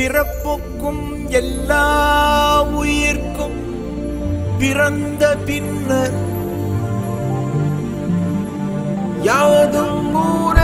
பிறப்புக்கும் எல்லா உயிர்க்கும் பிறந்த பின்னர் யாதும் ஊர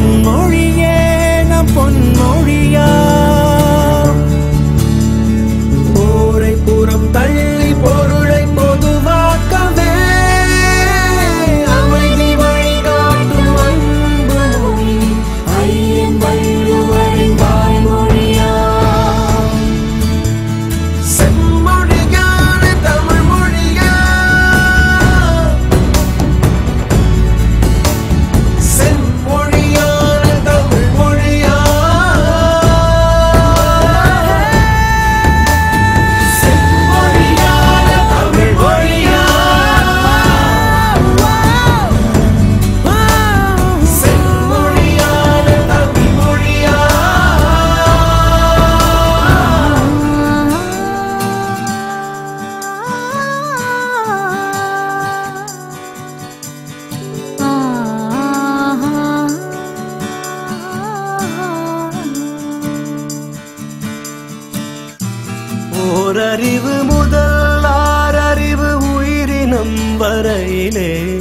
நன்மொழியே நம் பொன்மொழியா அறிவு முதல் ஆறறிவு உயிரினம் வரையிலே.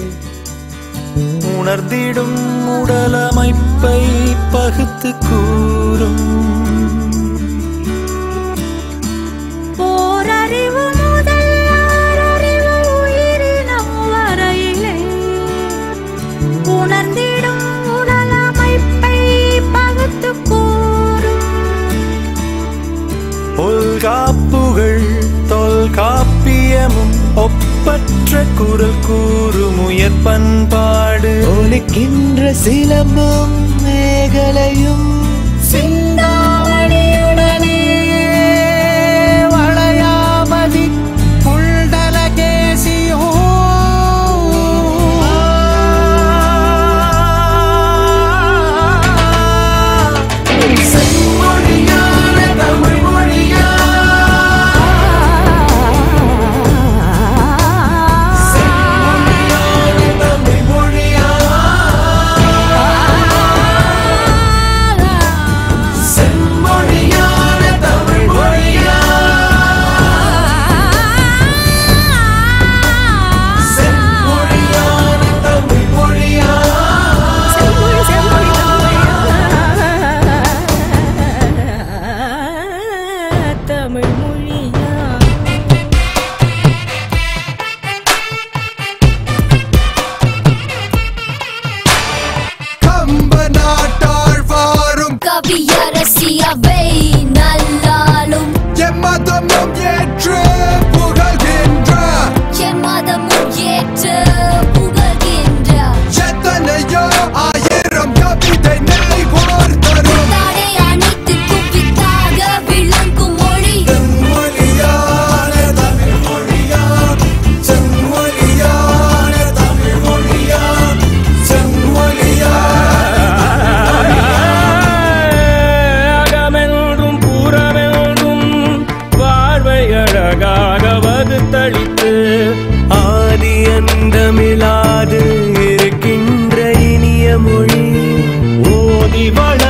உணர்ந்திடும் உடலமைப்பை பகுத்து கூறும் தொல்காப்புகள் தொல்காப்பியமும் ஒப்பற்ற குரல் கூறும் உயர் பண்பாடு ஒலிக்கின்ற சிலம்பும் மேகலையும் தமிழ் மொழியா? கம்ப நாட்டாள் வாரும் கவியரசியவை நல்லாலும் எம்மதமும் ஏற்று புகழ்கின்ற எம்மதமும் ஏற்று அளித்து ஆதி அந்தமிழாது இருக்கின்ற இனிய மொழி. ஓதி வள